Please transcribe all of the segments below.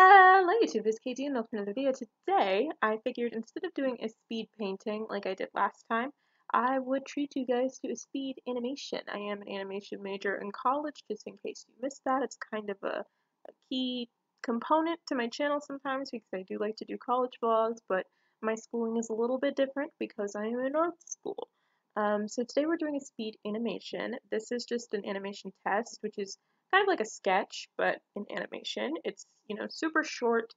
Hello YouTube, it's KayGee and welcome to another video. Today, I figured instead of doing a speed painting like I did last time, I would treat you guys to a speed animation. I am an animation major in college, just in case you missed that. It's kind of a, a key component to my channel sometimes because I do like to do college vlogs, but my schooling is a little bit different because I am in art school. Um, so today we're doing a speed animation. This is just an animation test, which is kind of like a sketch, but in animation. It's, you know, super short,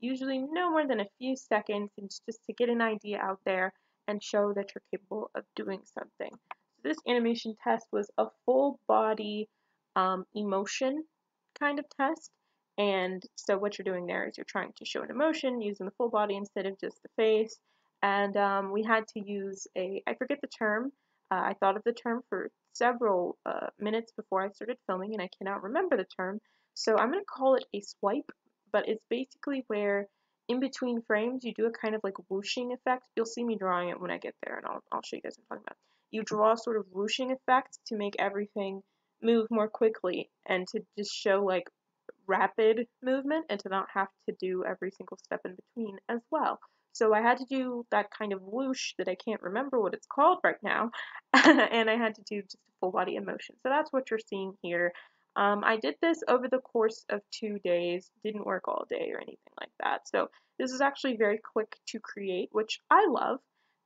usually no more than a few seconds, and it's just to get an idea out there and show that you're capable of doing something. So this animation test was a full body um, emotion kind of test. And so what you're doing there is you're trying to show an emotion using the full body instead of just the face. And um, we had to use a, I forget the term, uh, I thought of the term for several uh, minutes before I started filming and I cannot remember the term. So I'm going to call it a swipe, but it's basically where in between frames you do a kind of like whooshing effect. You'll see me drawing it when I get there and I'll, I'll show you guys what I'm talking about. You draw sort of whooshing effect to make everything move more quickly and to just show like rapid movement and to not have to do every single step in between as well. So I had to do that kind of whoosh that I can't remember what it's called right now, and I had to do just a full body emotion. So that's what you're seeing here. Um, I did this over the course of two days, didn't work all day or anything like that. So this is actually very quick to create, which I love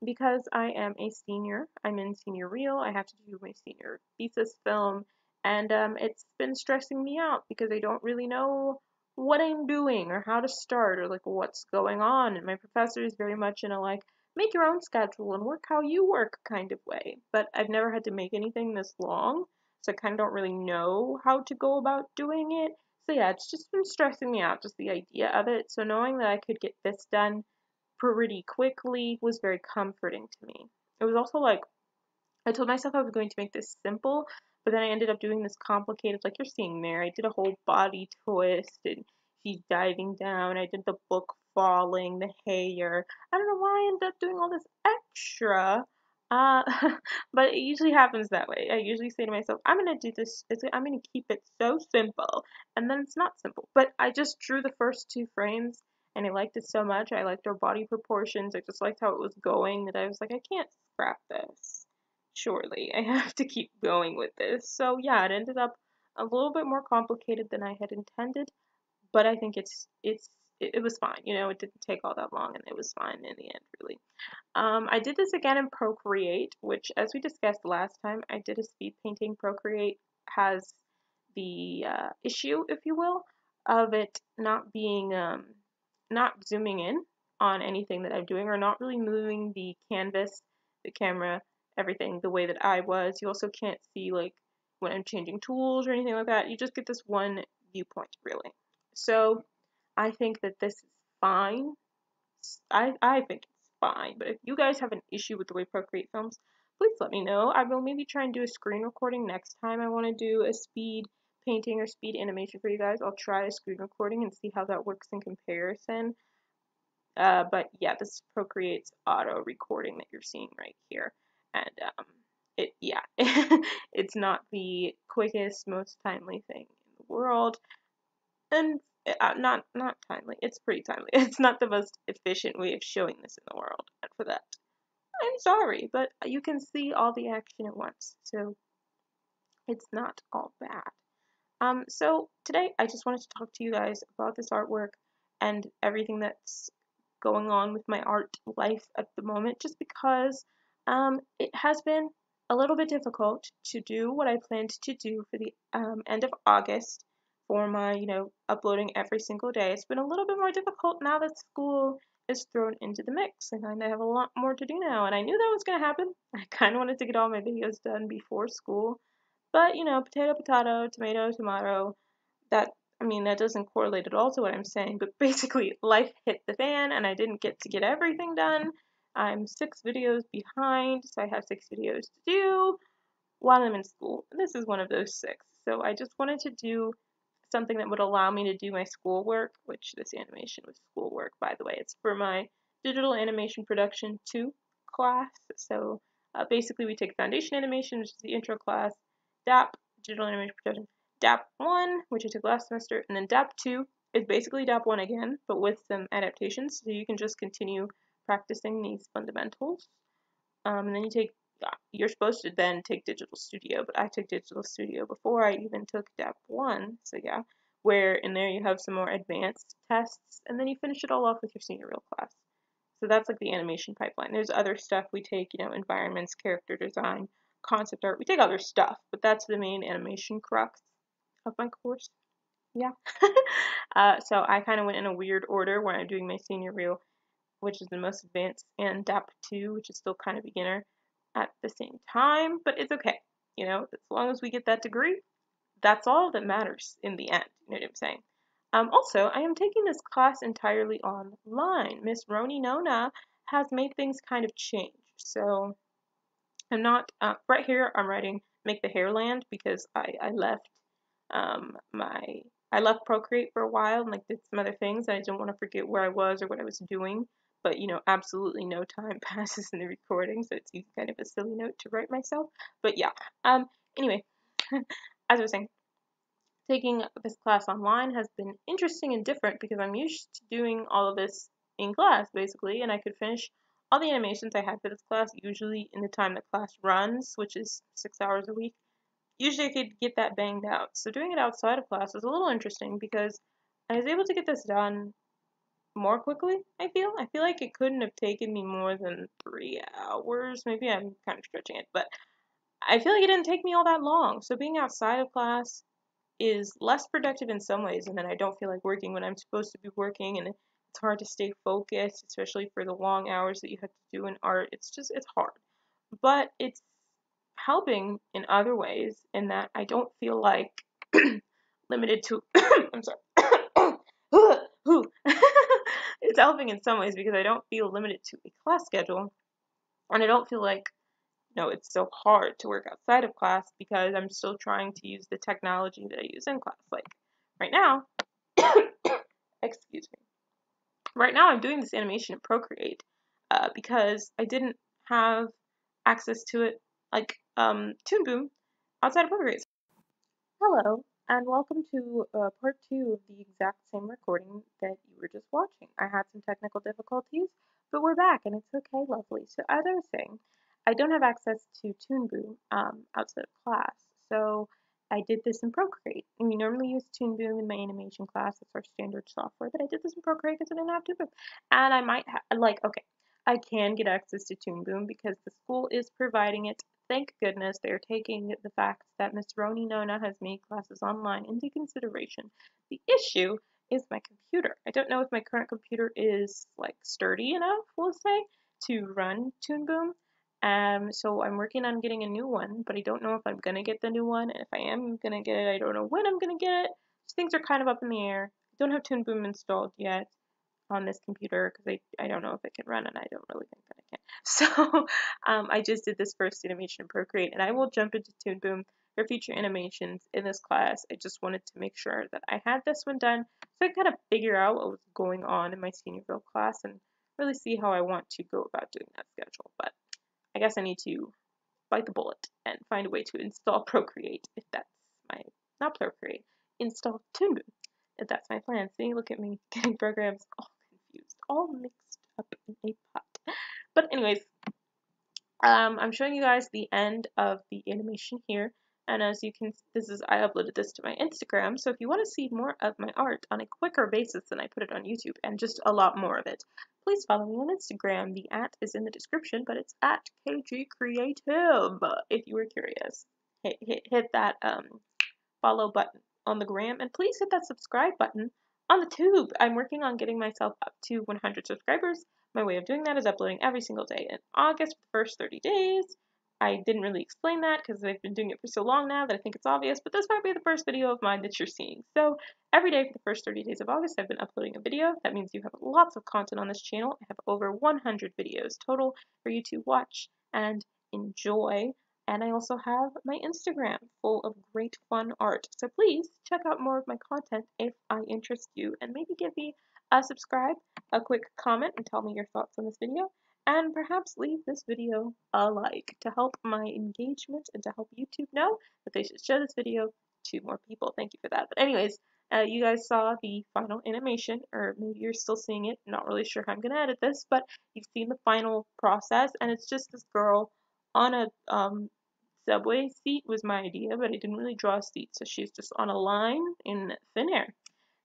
because I am a senior. I'm in senior reel. I have to do my senior thesis film, and um, it's been stressing me out because I don't really know what I'm doing or how to start or like what's going on. And my professor is very much in a like, make your own schedule and work how you work kind of way. But I've never had to make anything this long, so I kind of don't really know how to go about doing it. So yeah, it's just been stressing me out, just the idea of it. So knowing that I could get this done pretty quickly was very comforting to me. It was also like, I told myself I was going to make this simple, but then I ended up doing this complicated, like you're seeing there. I did a whole body twist, and she's diving down. I did the book falling, the hair. I don't know why I ended up doing all this extra. Uh, but it usually happens that way. I usually say to myself, I'm gonna do this. I'm gonna keep it so simple, and then it's not simple. But I just drew the first two frames, and I liked it so much. I liked her body proportions. I just liked how it was going that I was like, I can't scrap this surely. I have to keep going with this. So yeah, it ended up a little bit more complicated than I had intended, but I think it's it's it, was fine. You know, it didn't take all that long, and it was fine in the end, really. Um, I did this again in Procreate, which, as we discussed last time, I did a speed painting. Procreate has the uh, issue, if you will, of it not being um, not zooming in on anything that I'm doing or not really moving the canvas, the camera everything the way that I was. You also can't see like when I'm changing tools or anything like that. You just get this one viewpoint really. So I think that this is fine. I, I think it's fine, but if you guys have an issue with the way Procreate films, please let me know. I will maybe try and do a screen recording next time I want to do a speed painting or speed animation for you guys. I'll try a screen recording and see how that works in comparison. Uh, but yeah, this is Procreate's auto recording that you're seeing right here and um, it yeah, it's not the quickest, most timely thing in the world, and uh, not not timely. It's pretty timely. It's not the most efficient way of showing this in the world, and for that, I'm sorry, but you can see all the action at once, so it's not all bad. Um, so today I just wanted to talk to you guys about this artwork and everything that's going on with my art life at the moment, just because um, it has been a little bit difficult to do what I planned to do for the um, end of August for my, you know, uploading every single day. It's been a little bit more difficult now that school is thrown into the mix. I have a lot more to do now, and I knew that was going to happen. I kind of wanted to get all my videos done before school, but, you know, potato, potato, tomato, tomato, that, I mean, that doesn't correlate at all to what I'm saying, but basically life hit the fan, and I didn't get to get everything done, I'm six videos behind, so I have six videos to do while I'm in school. This is one of those six. So I just wanted to do something that would allow me to do my schoolwork, which this animation was schoolwork, by the way. It's for my Digital Animation Production 2 class. So uh, basically we take Foundation Animation, which is the intro class, DAP, Digital Animation Production, DAP 1, which I took last semester, and then DAP 2, is basically DAP 1 again, but with some adaptations, so you can just continue practicing these fundamentals. Um, and then you take, you're supposed to then take Digital Studio, but I took Digital Studio before I even took DAP 1, so yeah, where in there you have some more advanced tests, and then you finish it all off with your senior reel class. So that's like the animation pipeline. There's other stuff we take, you know, environments, character design, concept art. We take other stuff, but that's the main animation crux of my course. Yeah. uh, so I kind of went in a weird order where I'm doing my senior reel, which is the most advanced, and DAP 2, which is still kind of beginner at the same time, but it's okay. You know, as long as we get that degree, that's all that matters in the end. You know what I'm saying? Um, also, I am taking this class entirely online. Miss Roni Nona has made things kind of change. So I'm not, uh, right here I'm writing make the hair land because I, I left um, my, I left Procreate for a while and like did some other things and I didn't want to forget where I was or what I was doing. But you know, absolutely no time passes in the recording, so it's kind of a silly note to write myself. But yeah, um, anyway, as I was saying, taking this class online has been interesting and different because I'm used to doing all of this in class basically, and I could finish all the animations I had for this class usually in the time the class runs, which is six hours a week. Usually I could get that banged out. So doing it outside of class is a little interesting because I was able to get this done more quickly, I feel. I feel like it couldn't have taken me more than three hours. Maybe I'm kind of stretching it, but I feel like it didn't take me all that long. So being outside of class is less productive in some ways, and then I don't feel like working when I'm supposed to be working, and it's hard to stay focused, especially for the long hours that you have to do in art. It's just, it's hard. But it's helping in other ways in that I don't feel like limited to, I'm sorry. it's helping in some ways because I don't feel limited to a class schedule, and I don't feel like know, it's so hard to work outside of class because I'm still trying to use the technology that I use in class. Like right now, excuse me. Right now, I'm doing this animation in Procreate uh, because I didn't have access to it like um, Toon Boom outside of Procreate. Hello, and welcome to uh, part two of the exact same recording that you were just watching. I had some technical difficulties, but we're back, and it's okay, lovely. So as I was saying, I don't have access to Toon Boom um, outside of class, so I did this in Procreate. And we normally use Toon Boom in my animation class, it's our standard software, but I did this in Procreate because I didn't have Boom. And I might have, like, okay, I can get access to Toon Boom because the school is providing it. Thank goodness they're taking the fact that Miss Roni Nona has made classes online into consideration. The issue is my computer. I don't know if my current computer is like sturdy enough, we'll say, to run Toon Boom. Um, so I'm working on getting a new one, but I don't know if I'm gonna get the new one, and if I am gonna get it, I don't know when I'm gonna get it. So things are kind of up in the air. I don't have Toon Boom installed yet on this computer because I, I don't know if it can run, and I don't really think that I can. So um, I just did this first animation in Procreate, and I will jump into Toon Boom for future animations in this class. I just wanted to make sure that I had this one done so I kind of figure out what was going on in my senior reel class and really see how I want to go about doing that schedule. But I guess I need to bite the bullet and find a way to install Procreate if that's my, not Procreate, install Toon Boom if that's my plan. See, look at me getting programs confused, all mixed up in a pot. But anyways, um, I'm showing you guys the end of the animation here. And as you can, this is, I uploaded this to my Instagram, so if you want to see more of my art on a quicker basis than I put it on YouTube, and just a lot more of it, please follow me on Instagram. The at is in the description, but it's at KayGee Creative, if you were curious. Hit, hit, hit that um, follow button on the gram, and please hit that subscribe button on the tube. I'm working on getting myself up to 100 subscribers. My way of doing that is uploading every single day in August for the first 30 days. I didn't really explain that because I've been doing it for so long now that I think it's obvious, but this might be the first video of mine that you're seeing. So every day for the first 30 days of August, I've been uploading a video. That means you have lots of content on this channel. I have over 100 videos total for you to watch and enjoy. And I also have my Instagram full of great fun art. So please check out more of my content if I interest you and maybe give me a subscribe, a quick comment, and tell me your thoughts on this video and perhaps leave this video a like to help my engagement and to help YouTube know that they should show this video to more people. Thank you for that. But anyways, Uh, you guys saw the final animation, or maybe you're still seeing it. Not really sure how I'm going to edit this, but you've seen the final process, and it's just this girl on a um, subway seat was my idea, but I didn't really draw a seat, so she's just on a line in thin air.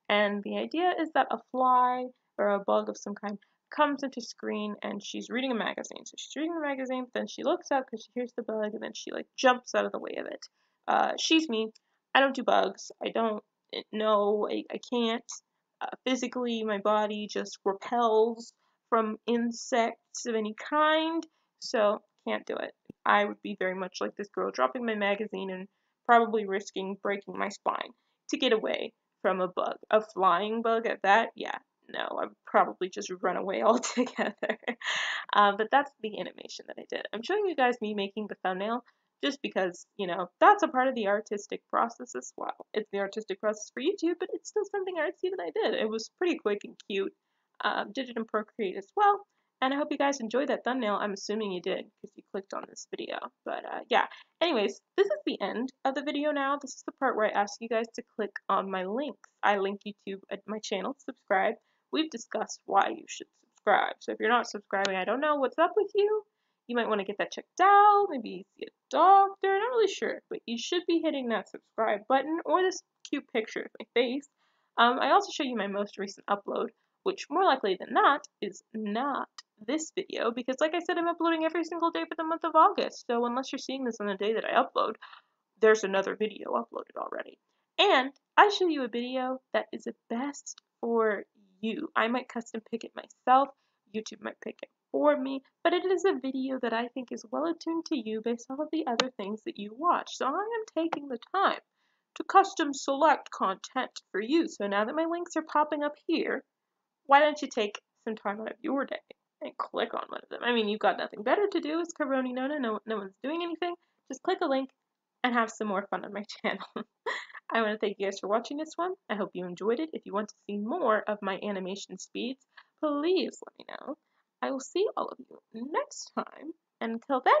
And the idea is that a fly or a bug of some kind comes into screen and she's reading a magazine. So she's reading the magazine, but then she looks up because she hears the bug, and then she like jumps out of the way of it. Uh, she's me. I don't do bugs. I don't know. I, I can't. Uh, physically, my body just repels from insects of any kind, so can't do it. I would be very much like this girl, dropping my magazine and probably risking breaking my spine to get away from a bug. A flying bug at that? Yeah, no, I would probably just run away altogether. uh, but that's the animation that I did. I'm showing you guys me making the thumbnail just because, you know, that's a part of the artistic process as well. It's the artistic process for YouTube, but it's still something artsy that I did. It was pretty quick and cute. Um, did it in Procreate as well. And I hope you guys enjoyed that thumbnail. I'm assuming you did because you clicked on this video. But uh, yeah, anyways, this is the end of the video now. This is the part where I ask you guys to click on my links. I link you to uh, my channel, subscribe. We've discussed why you should subscribe. So if you're not subscribing, I don't know what's up with you. You might want to get that checked out, maybe see a doctor, I'm not really sure, but you should be hitting that subscribe button or this cute picture of my face. Um, I also show you my most recent upload, which more likely than not is not this video because like I said, I'm uploading every single day for the month of August. So unless you're seeing this on the day that I upload, there's another video uploaded already. And I show you a video that is the best for you. I might custom pick it myself. YouTube might pick it for me, but it is a video that I think is well attuned to you based off of the other things that you watch. So I am taking the time to custom select content for you. So now that my links are popping up here, why don't you take some time out of your day and click on one of them? I mean, you've got nothing better to do. It's Caroni Nona. No, no one's doing anything. Just click a link and have some more fun on my channel. I want to thank you guys for watching this one. I hope you enjoyed it. If you want to see more of my animation speeds, please let me know. I will see all of you next time. Until then,